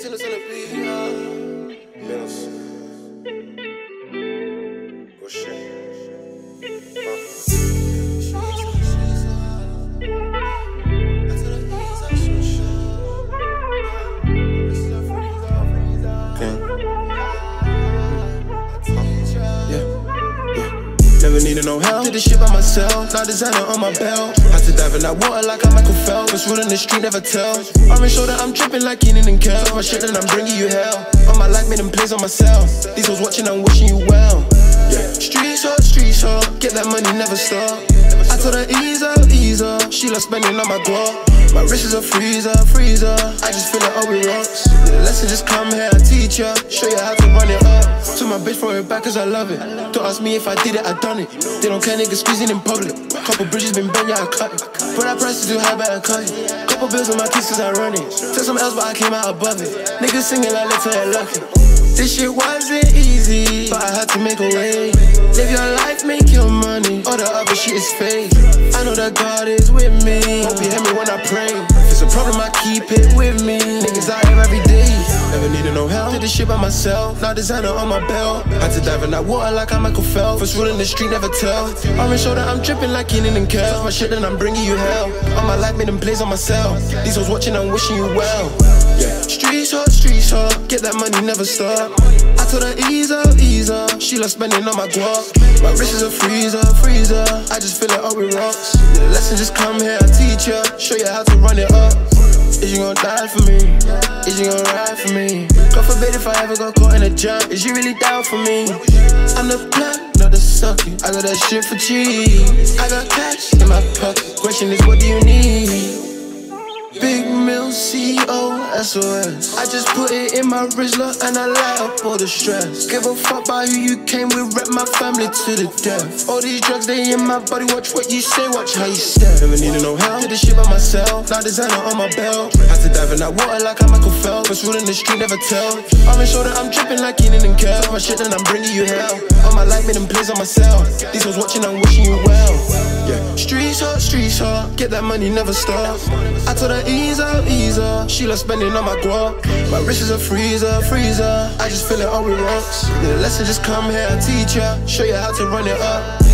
Till it's in the. Mills. Oh shit. Never needed no help. Did this shit by myself. Now designer on my belt. Had to dive in that water like I'm Michael Phelps. Ruling the street never tell. Orange shoulder, I'm dripping like Kenan and Kel. My shit and I'm bringing you hell. On my life, made them plays on myself. These hoes watching, I'm wishing you well. Yeah. Streets hot, streets hot. Get that money, never stop. I told her ease up, ease up. She love spending on my guap. My wrist is a freezer, freezer. I just feel it all with rocks. Lesson just come here, I teach ya. Show you how to run it up. To my bitch, throw it back cause I love it. Don't ask me if I did it, I done it. They don't care, niggas squeezing in public. Couple bridges been bent, yeah, I cut it. But that price is too high, better cut it. Couple bills on my kiss cause I run it. Took some else, but I came out above it. Niggas singing like let's it lucky. This shit wasn't easy, but I had to make a way. Live your life, make your money. All the other shit is fake. I know that God is with me. Hope you hear me when I pray. If it's a problem, I keep it with me. Niggas out here every day. Never needed no help. Did this shit by myself. Now designer on my belt. Had to dive in that water like I'm Michael Phelps. First rule in the street, never tell. Orange shoulder, I'm dripping like Kenan and Kel. My shit and I'm bringing you hell. All my life made them plays on myself. These hoes watching, I'm wishing you well. Yeah. Streets hot, streets hot. Get that money, never stop. I told her ease up, ease up. She love spending on my guap. My wrist is a freezer, freezer. I just fill it up with rocks. The lesson just come here, I teach ya. Show you how to run it up. Is you gon' die for me? Is you gon' ride for me? God forbid if I ever got caught in a jam. Is you really down for me? I'm the plan, not the sucker. I got that shit for cheap. I got cash in my pocket. Question is, what do you need? Big Mill CEO SOS. I just put it in my look and I light up all the stress. Give a fuck about who you came with, rep my family to the death. All these drugs they in my body, watch what you say, watch how you step. Never needed no help, did this shit by myself. Now designer on my belt. Had to dive in that water like I'm Michael Phelps. Rule in the street, never tell. Orange that I'm dripping like Kenan and Kel. My shit and I'm bringing you hell. All my life made them plays on myself. These hoes watching, I'm wishing you well. Hot, streets hot. Get that money, never stop. I told her ease up, ease up. She love spending on my guap. My wrist is a freezer, freezer. I just fill it all with rocks. The lesson just come here, teach ya. Show you how to run it up.